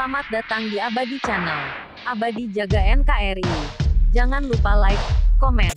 Selamat datang di Abadi Channel. Abadi jaga NKRI. Jangan lupa like, komen,